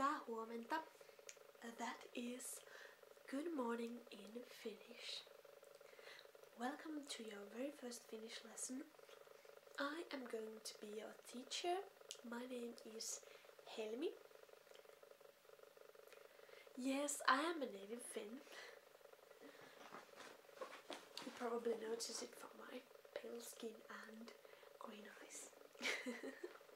Hyvää huomenta. Uh, that is good morning in Finnish. Welcome to your very first Finnish lesson. I am going to be your teacher. My name is Helmi. Yes, I am a native Finn. You probably notice it from my pale skin and green eyes.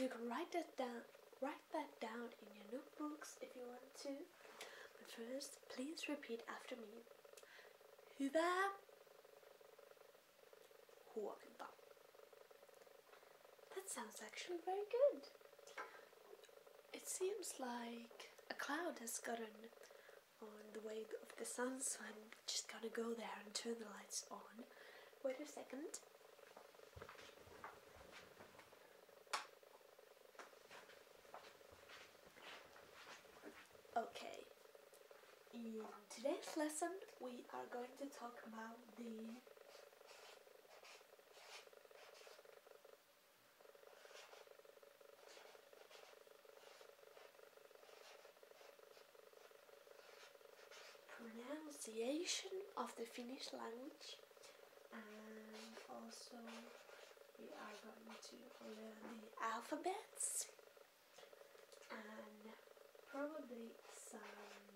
You can write that down write that down in your notebooks if you want to. But first, please repeat after me. Hyvää huomenta. That sounds actually very good. It seems like a cloud has gotten on the way of the sun, so I'm just gonna go there and turn the lights on. Wait a second. Okay. In today's lesson, we are going to talk about the pronunciation of the Finnish language. And also we are going to learn the alphabets and probably some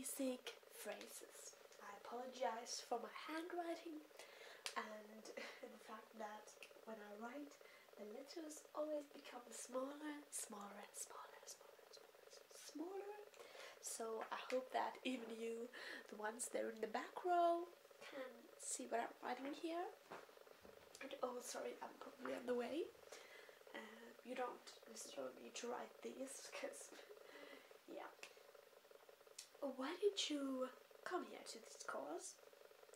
basic phrases. I apologize for my handwriting and the fact that when I write the letters always become smaller, smaller, and smaller, smaller, smaller, and smaller. So I hope that even you, the ones there in the back row, can see what I'm writing here. And oh, sorry, I'm probably on the way. Uh, you don't necessarily need to write these because, yeah. Why did you come here to this course?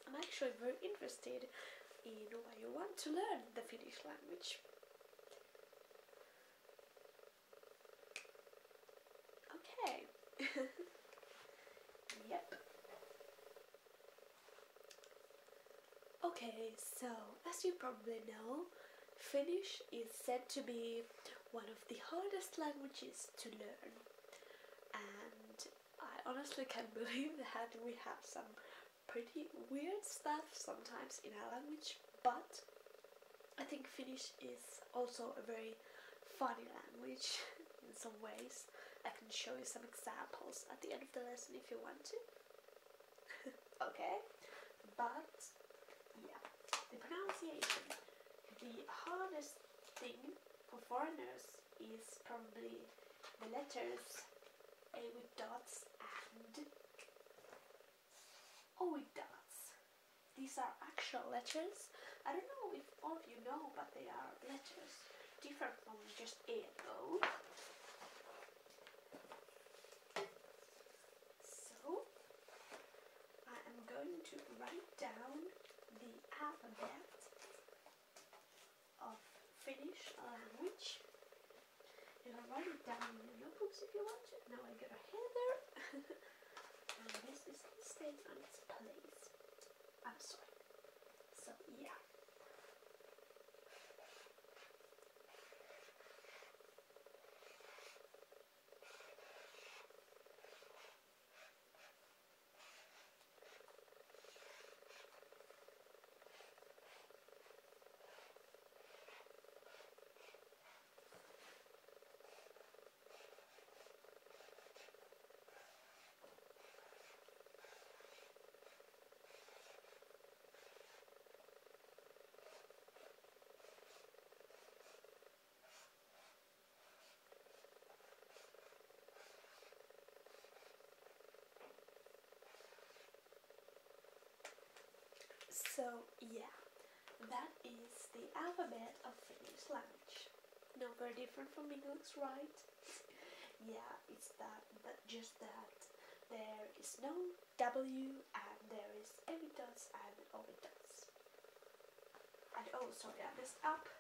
I'm actually very interested in why you want to learn the Finnish language. Okay. yep. Okay, so as you probably know, Finnish is said to be one of the hardest languages to learn. And honestly can't believe that we have some pretty weird stuff sometimes in our language, but I think Finnish is also a very funny language in some ways. I can show you some examples at the end of the lesson if you want to. okay, but yeah, the pronunciation. The hardest thing for foreigners is probably the letters A with dots Oh, o with dots. These are actual letters. I don't know if all of you know, but they are letters different from just A and O. So, I am going to write down the alphabet of Finnish language. You can write it down in your notebooks if you want to. Now I got a header. is staying on its place. So yeah, that is the alphabet of Finnish language. Not very different from English, right? yeah, it's that, but just that there is no W and there is dots and dots. And oh, sorry, I messed up.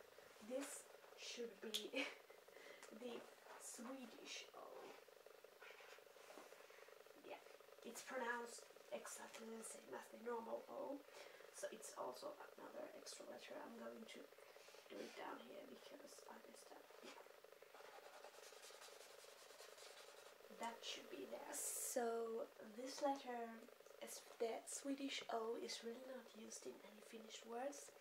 This should be the Swedish O. Yeah, it's pronounced exactly the same as the normal O. So it's also another extra letter. I'm going to do it down here because I messed up. That should be there. So this letter, is the Swedish O is really not used in any Finnish words,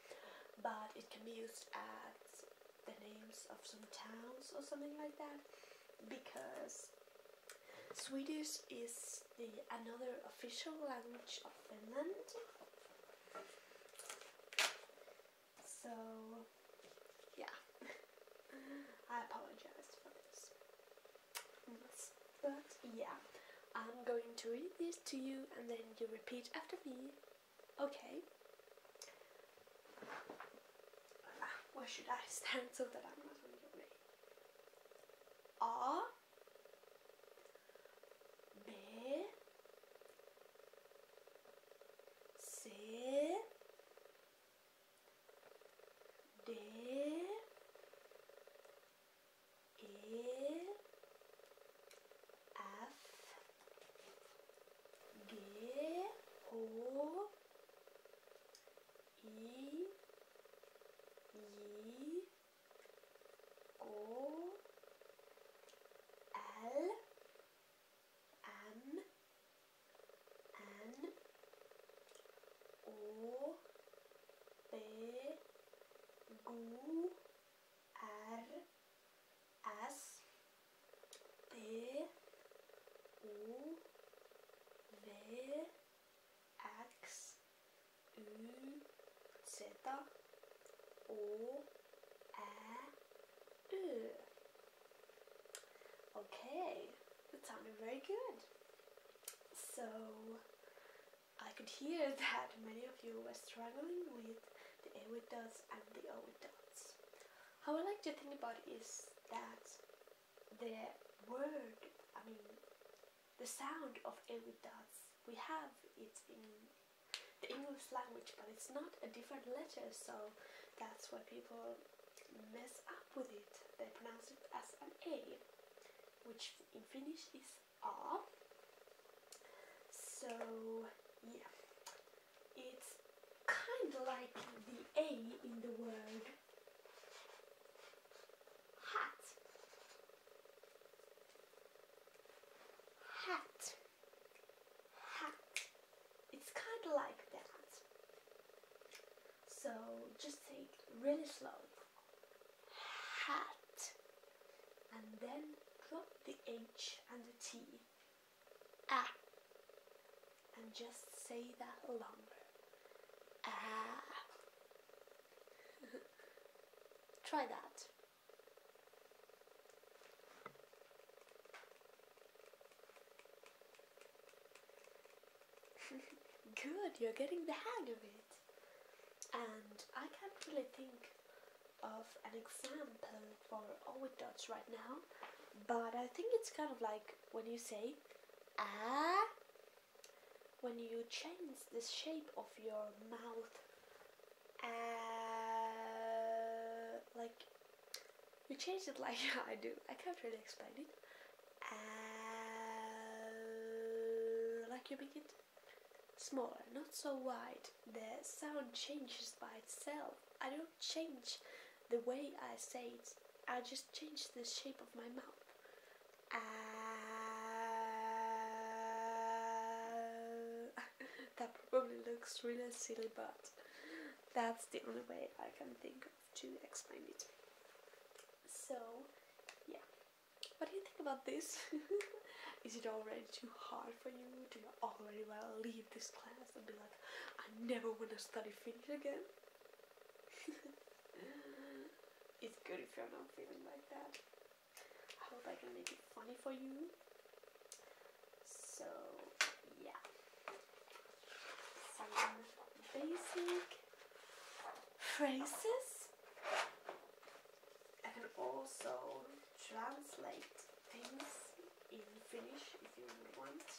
but it can be used as the names of some towns or something like that because Swedish is the another official language of Finland. So yeah, I apologize for this. But yeah, I'm going to read this to you and then you repeat after me. Okay. Ah, where should I stand so that I'm not on your way? A Q R S T O V X U Z O Ä Ö Okay, that sounded very good. So, I could hear that many of you were struggling with A with dots and the O with dots. How I like to think about it is that the word, I mean, the sound of with dots, we have it in the English language, but it's not a different letter, so that's why people mess up with it. They pronounce it as an A, which in Finnish is A. So, yeah, kind of like the A in the word hat. Hat. Hat. It's kind of like that. So just say really slow. Hat. And then drop the H and the T. Ah. And just say that longer. Try that. Good, you're getting the hang of it. And I can't really think of an example for all with dots right now, but I think it's kind of like when you say ah, when you change the shape of your mouth, uh, like you change it like I do. I can't really explain it. Uh, like you make it smaller, not so wide. The sound changes by itself. I don't change the way I say it. I just change the shape of my mouth. Uh, that probably looks really silly, but that's the only way I can think of to explain it. So, yeah. What do you think about this? Is it already too hard for you? Do you already want to leave this class and be like, I never want to study Finnish again? it's good if you're not feeling like that. I hope I can make it funny for you. So, yeah. Some basic phrases. I can also translate things in Finnish if you want.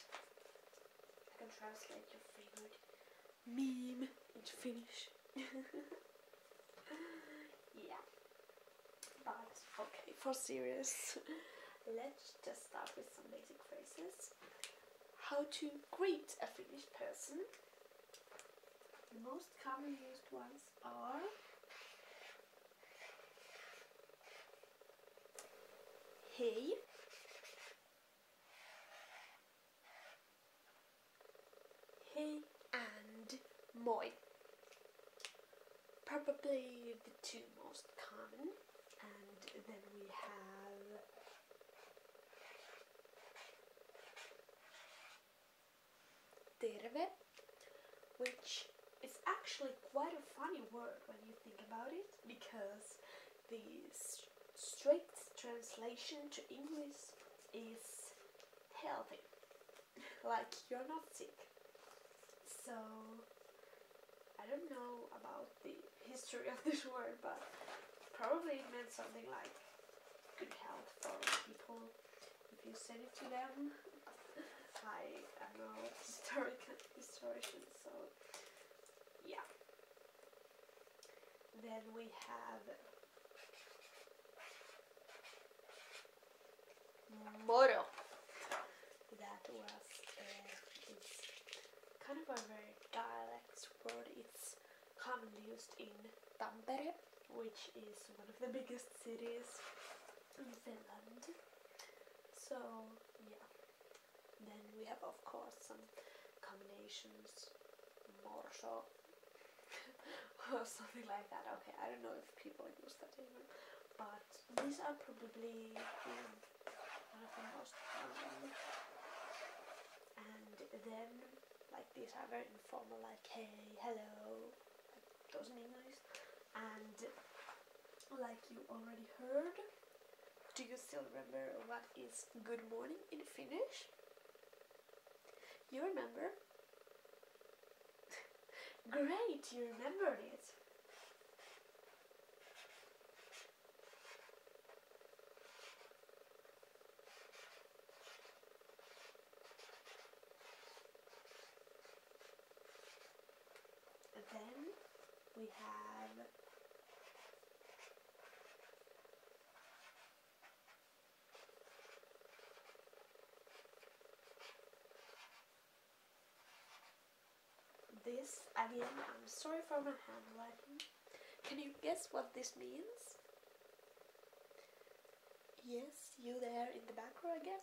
I can translate your favorite meme into Finnish. yeah. But okay, for serious, let's just start with some basic phrases. How to greet a Finnish person. The most commonly used ones are Hei. Hei and moi. Probably the two most common. And then we have terve, which is actually quite a funny word when you think about it because the straight translation to English is healthy, like you're not sick. So I don't know about the history of this word, but probably it meant something like good health for people if you said it to them. I am no historic historian, so yeah. Then we have moro. That was uh, kind of a very dialect word. It's commonly used in Tampere, which is one of the biggest cities in Finland. So yeah. Then we have of course some combinations, morso or something like that. Okay, I don't know if people use that even, but these are probably um, one of the most common. And then like these are very informal, like hey, hello, like those in English, and like you already heard. Do you still remember what is good morning in Finnish? You remember? Great, you remembered it. Then we have this again. I'm sorry for my handwriting. Can you guess what this means? Yes, you there in the back row again.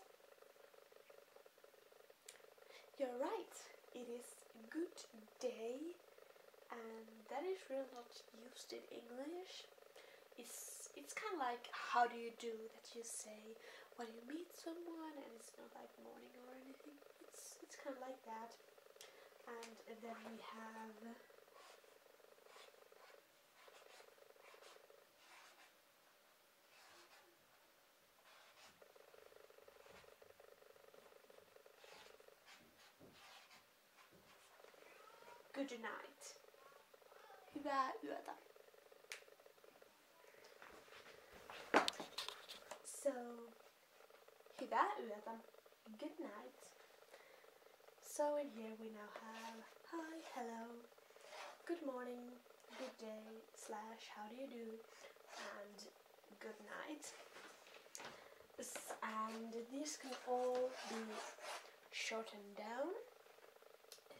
You're right. It is good day, and that is really not used in English. It's it's kind of like how do you do that you say when you meet someone, and it's not like morning or anything. It's it's kind of like that and then we have good night. So. Good night. So in here we now have hi, hello, good morning, good day, slash how do you do, and good night. And these can all be shortened down.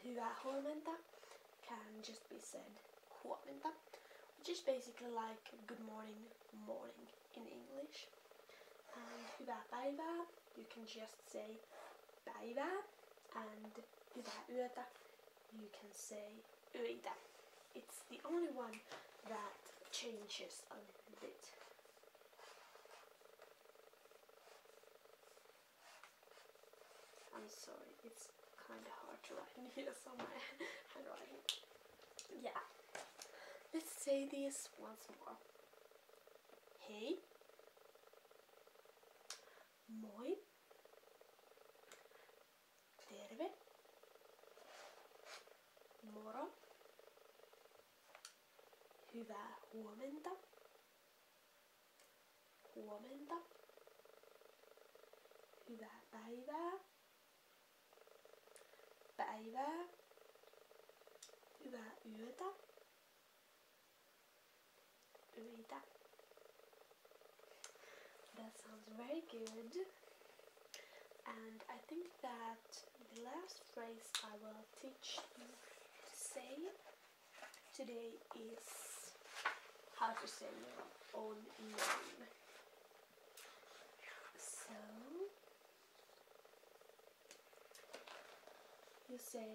Hyvää huomenta can just be said huomenta, which is basically like good morning, morning in English. And hyvää you can just say päivää and hyvää yötä, you can say öitä. It's the only one that changes a little bit. I'm sorry, it's kind of hard to write in here, so my handwriting. Yeah. Let's say this once more. Hei. Moi. Terve. Moro. hyvää huomenta. Huomenta. Hyvää päivää. Päivää. Hyvää yötä. Yötä. That sounds very good. And I think that the last phrase I will teach you to say today is how to say your own name. So you say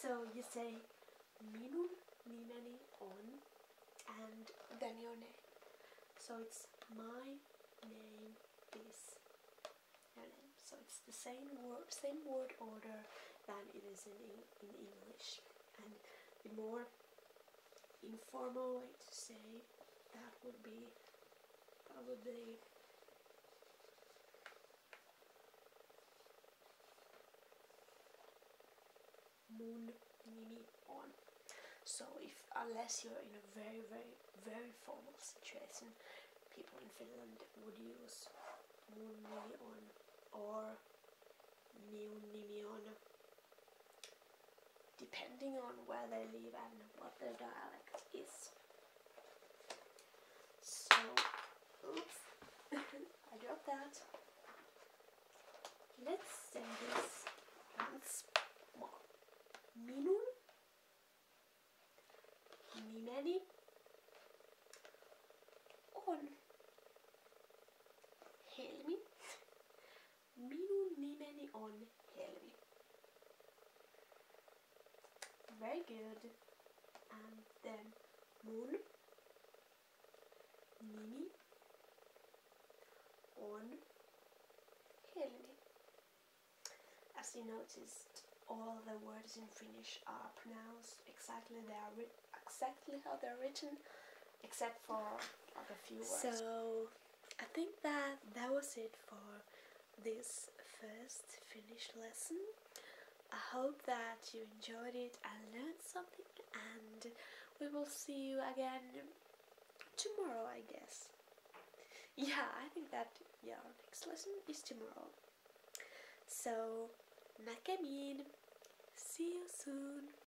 So you say minun nimeni on and then your name. So it's my name is your name. So it's the same word, same word order than it is in in English, and the more informal way to say that would be probably mun nimi on. So if unless you're in a very very very formal situation, people in Finland would use mun nimi or minun nimi on depending on where they live and what their dialect is. So, oops, I dropped that. Let's say this once more. Minun nimeni on Helmi. Minun nimeni on Helmi. Very good. And then mun nimi on Helmi. As you noticed, all the words in Finnish are pronounced exactly they are writ- exactly how they're written, except for like a few words. So I think that that was it for this first Finnish lesson. I hope that you enjoyed it and learned something, and we will see you again tomorrow, I guess. Yeah, I think that yeah, our next lesson is tomorrow. So, näkemiin! See you soon!